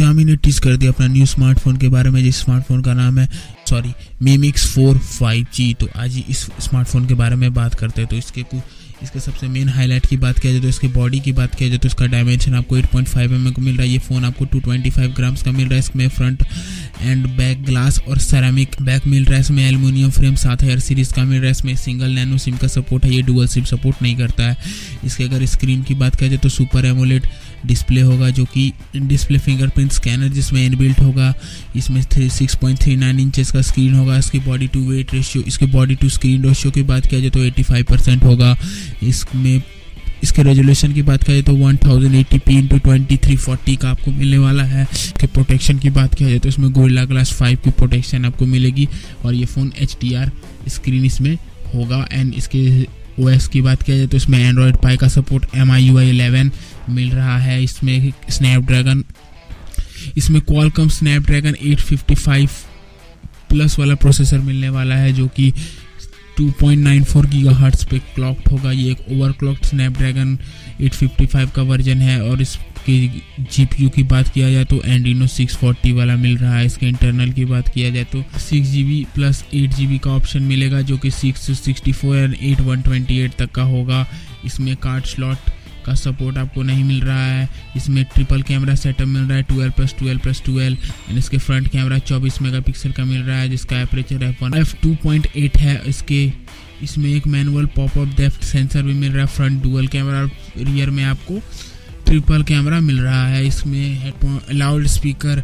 शामी ने टीज कर दिया अपना न्यू स्मार्टफ़ोन के बारे में, जिस स्मार्टफ़ोन का नाम है sorry Mi Mix four five G तो आज ही इस स्मार्टफ़ोन के बारे में बात करते हैं। तो इसके कुछ इसके सबसे मेन हाईलाइट की बात किया जाए तो इसके बॉडी की बात किया जाए तो इसका डायमेंशन आपको एट पॉइंट mm को मिल रहा है। ये फ़ोन आपको 225 ग्राम्स का मिल रहा है। इसमें फ्रंट एंड बैक ग्लास और सेरामिक बैक मिल रहा है। इसमें एलुमिनियम फ्रेम सात हज़ार सीरीज़ का मिल रहा है। इसमें सिंगल नैनो सिम का सपोर्ट है। ये डुअल सिम सपोर्ट नहीं करता है। इसके अगर स्क्रीन की बात जाए तो सुपर एमोलेट डिस्प्ले होगा जो कि डिस्प्ले फिंगरप्रिंट स्कैनर जिसमें इनबिल्ट होगा। इसमें three six point three nine inches का स्क्रीन होगा। इसकी बॉडी टू वेट रेशियो इसके बॉडी टू स्क्रीन रेशियो की बात किया जाए तो एटी फाइव परसेंट होगा। इसमें इसके रेजोल्यूशन की बात करें तो one thousand eighty P into twenty three forty का आपको मिलने वाला है। इसके प्रोटेक्शन की बात किया जाए तो इसमें गोरिल्ला ग्लास फाइव की प्रोटेक्शन आपको मिलेगी और ये phone H D R screen इसमें होगा। एंड इसके ओ एस की बात किया जाए तो इसमें एंड्रॉयड पाई का support M I U I eleven मिल रहा है। इसमें स्नैपड्रैगन इसमें कॉलकम स्नैपड्रैगन 855 प्लस वाला प्रोसेसर मिलने वाला है, जो कि 2.94 गीगाहर्ट्ज पे क्लॉक्ड होगा। ये एक ओवर क्लॉक्ड स्नैपड्रैगन 855 का वर्जन है और इसके जीपीयू की बात किया जाए तो एंडिनो 640 वाला मिल रहा है। इसके इंटरनल की बात किया जाए तो six G plus eight G का ऑप्शन मिलेगा जो कि six sixty four and eight one eight तक का होगा। इसमें कार्ड स्लॉट का सपोर्ट आपको नहीं मिल रहा है। इसमें ट्रिपल कैमरा सेटअप मिल रहा है twelve plus twelve plus twelve and इसके फ्रंट कैमरा चौबीस मेगापिक्सल का मिल रहा है, जिसका aperture F one F two point eight है। इसके, इसमें एक मैनुअल पॉपअप डेफ्ट सेंसर भी मिल रहा है फ्रंट डुअल कैमरा और रियर में आपको ट्रिपल कैमरा मिल रहा है। इसमें headphone loud speaker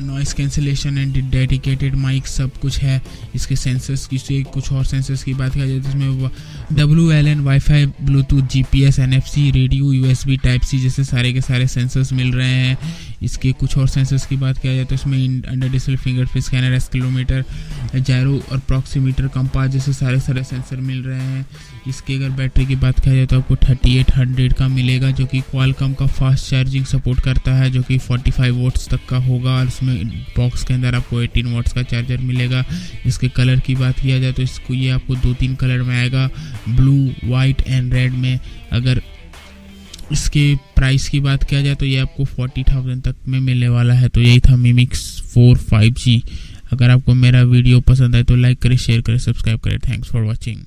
noise cancellation and dedicated mic सब कुछ है। इसके सेंसर्स की से कुछ और सेंसर्स की बात किया जाए तो इसमें W L N wifi Bluetooth G P S N F C radio U S B type C जैसे सारे के सारे सेंसर्स मिल रहे हैं। इसके कुछ और सेंसर्स की बात किया जाए तो इसमें under digital finger scanner accelerometer gyro और प्रॉक्सीमीटर कंपास जैसे सारे सारे सेंसर मिल रहे हैं। इसके अगर बैटरी की बात किया जाए तो आपको थर्टी एट हंड्रेड का मिलेगा, जो कि क्वालकम का फास्ट चार्जिंग सपोर्ट करता है, जो कि फोर्टी फाइव वोट्स तक का होगा और इसमें बॉक्स के अंदर आपको एटीन वोट्स का चार्जर मिलेगा। इसके कलर की बात किया जाए तो इसको ये आपको दो तीन कलर में आएगा। ब्लू वाइट एंड रेड में। अगर इसके प्राइस की बात किया जाए तो ये आपको फोर्टी थाउज़ेंड तक में मिलने वाला है। तो यही था मिमिक्स फोर फाइव जी अगर आपको मेरा वीडियो पसंद आए तो लाइक करें शेयर करें सब्सक्राइब करें। Thanks for watching